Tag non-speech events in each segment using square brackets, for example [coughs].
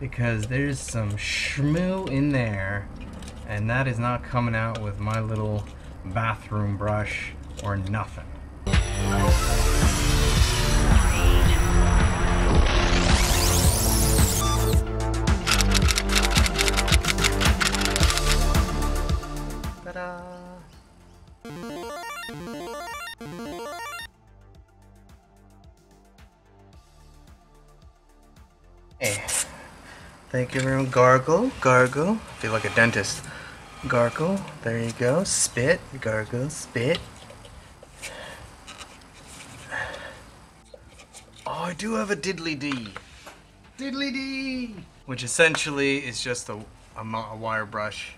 because there's some schmoo in there and that is not coming out with my little bathroom brush or nothing. Ta-da! Thank you everyone. Gargle, gargle. feel like a dentist. Gargle, there you go. Spit, gargle, spit. Oh, I do have a diddly dee. Diddly dee! Which essentially is just a, a, mo- a wire brush.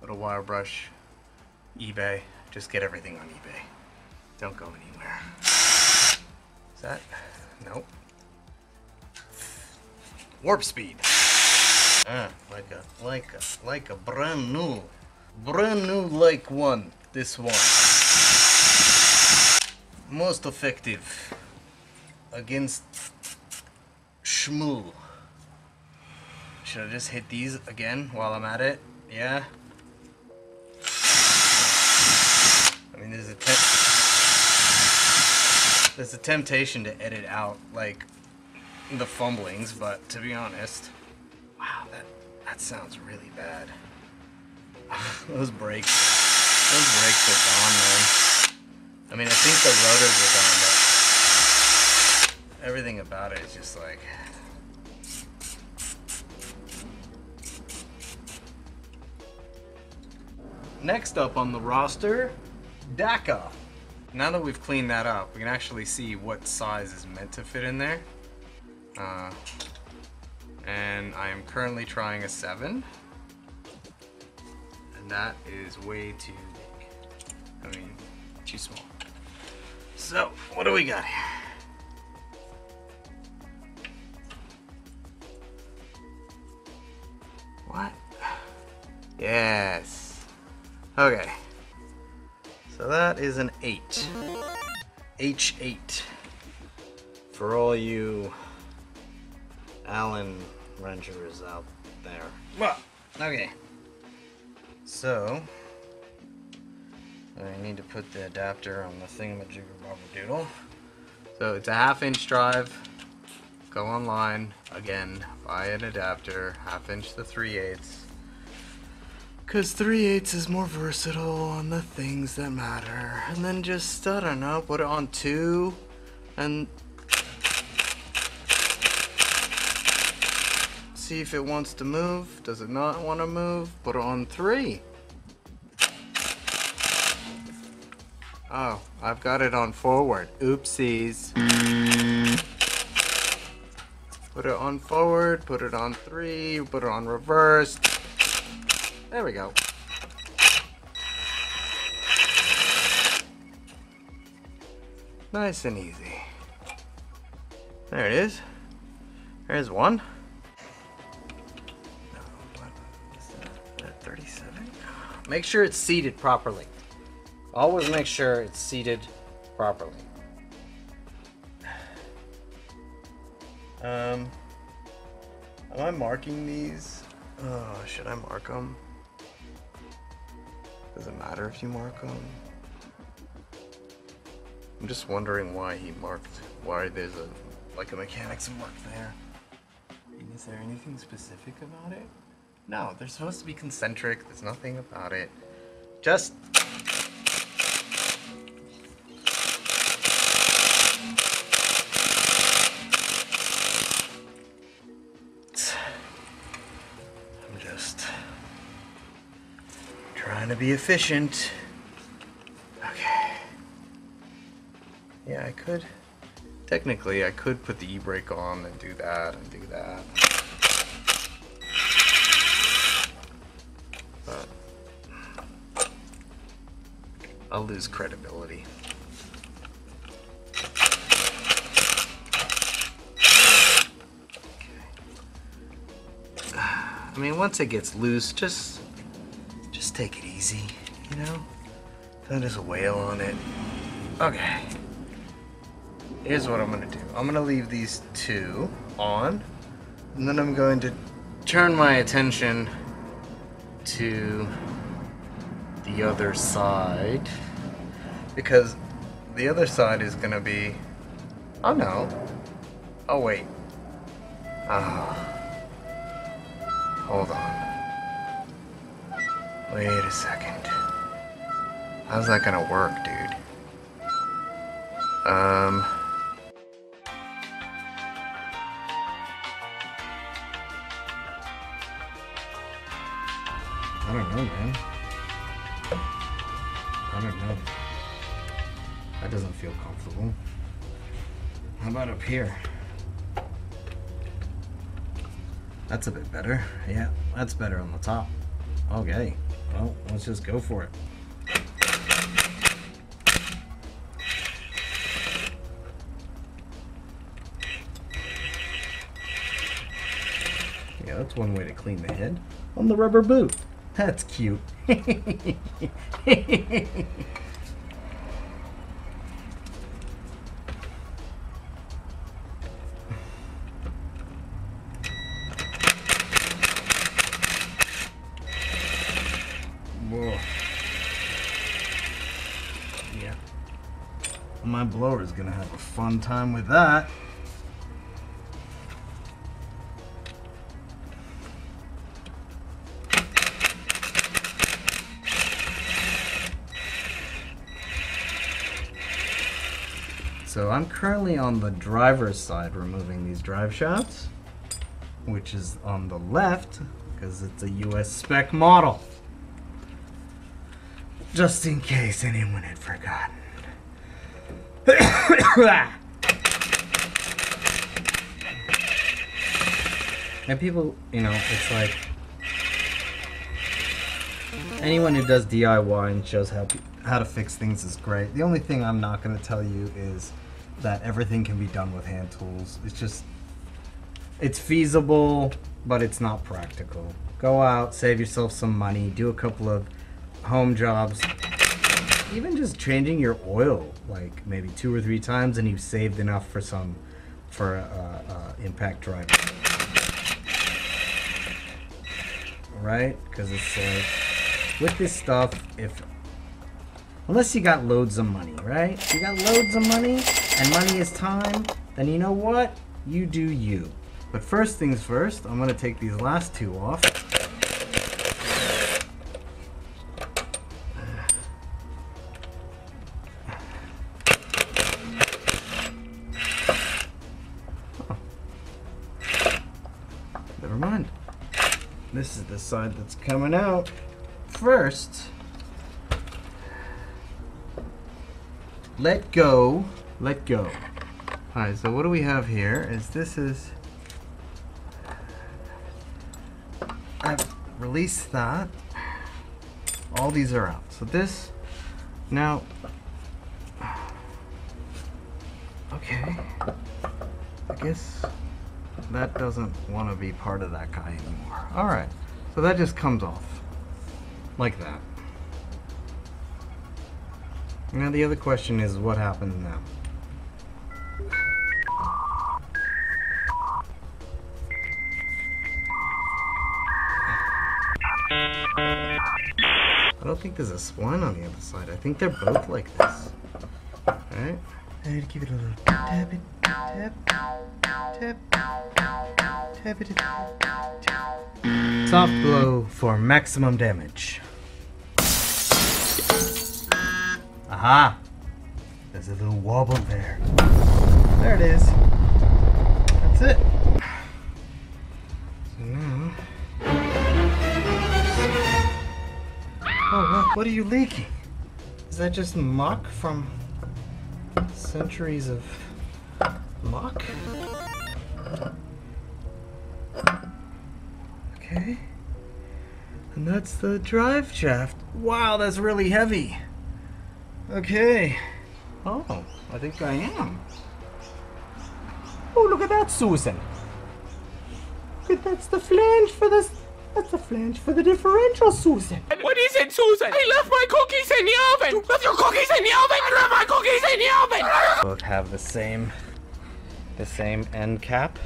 Little wire brush. eBay. Just get everything on eBay. Don't go anywhere. Is that? Nope. Warp speed. Ah, like a like a like a brand new, brand new like one. This one. Most effective against Shmoo. Should I just hit these again while I'm at it? Yeah. I mean, there's a there's a temptation to edit out like the fumblings, but to be honest, wow, that that sounds really bad. [laughs] those brakes, those brakes are gone, man. I mean, I think the rotors are gone, but everything about it is just like. Next up on the roster, DACA. Now that we've cleaned that up, we can actually see what size is meant to fit in there. Uh, and I am currently trying a 7. And that is way too big. I mean, too small. So, what do we got here? What? Yes. Okay. So that is an 8. H8. For all you Allen wrenchers out there. Well, okay. So, I need to put the adapter on the thingamajigger doodle. So it's a half inch drive. Go online, again, buy an adapter, half inch to 3 eighths. Cause 3 eighths is more versatile on the things that matter. And then just, I don't know, put it on 2 and see if it wants to move. Does it not want to move? Put it on 3. Oh, I've got it on forward. Oopsies. Put it on forward, put it on 3, put it on reverse. There we go. Nice and easy. There it is. There's one. Make sure it's seated properly. Always make sure it's seated properly. Um, am I marking these? Oh, should I mark them? Does it matter if you mark them? I'm just wondering why he marked, why there's a, like a mechanics mark there. Is there anything specific about it? No, they're supposed to be concentric. There's nothing about it. Just I'm just trying to be efficient. Okay. Yeah, I could. Technically, I could put the e-brake on and do that and do that. I'll lose credibility. Okay. [sighs] I mean, once it gets loose, just just take it easy, you know? Don't just wail on it. Okay. Here's what I'm gonna do. I'm gonna leave these two on. And then I'm going to turn my attention to the other side. Because the other side is to be oh no. Oh wait. Ah. Hold on. Wait a second. How's that gonna work dude? Um. I don't know, man. I don't know. That doesn't feel comfortable. How about up here? That's a bit better. Yeah, that's better on the top. Okay. Well, let's just go for it. Yeah, that's one way to clean the head. On the rubber boot. That's cute. [laughs] My blower is gonna have a fun time with that. So I'm currently on the driver's side removing these drive shafts, which is on the left because it's a US spec model. Just in case anyone had forgotten. [coughs] and people, you know, it's like anyone who does DIY and shows how how to fix things is great. The only thing I'm not going to tell you is that everything can be done with hand tools. It's just it's feasible, but it's not practical. Go out, save yourself some money, do a couple of home jobs. Even just changing your oil like maybe two or three times and you've saved enough for some for a, uh, impact driver. Right? Because it's like with this stuff, if unless you got loads of money, right? If you got loads of money and money is time, then you know what? You do you. But first things first, I'm gonna take these last two off. [sighs] Never mind. This is the side that's coming out first. Let go. Let go. Alright, so what do we have here is this is I've released that. All these are out. So this now Okay. I guess that doesn't want to be part of that guy anymore. Alright. So that just comes off. Like that. Now the other question is what happens now? I don't think there's a spline on the other side. I think they're both like this. Alright? And give it a little tap it, tap, tap, tap it, tap. Soft blow for maximum damage. Aha! There's a little wobble there. There it is. That's it. So now. Oh, what, what are you leaking? Is that just muck from centuries of muck? Okay. And that's the drive shaft. Wow, that's really heavy. Okay. Oh, I think I am. Oh, look at that, Susan. Look, that's the flange for the... That's the flange for the differential, Susan. What is it, Susan? I left my cookies in the oven. You left your cookies in the oven. I left my cookies in the oven. Both have the same, the same end cap.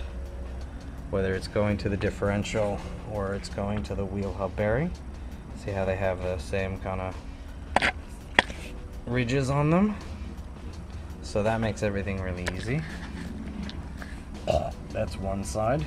whether it's going to the differential or it's going to the wheel hub bearing. See how they have the same kind of ridges on them. So that makes everything really easy. Uh, that's one side.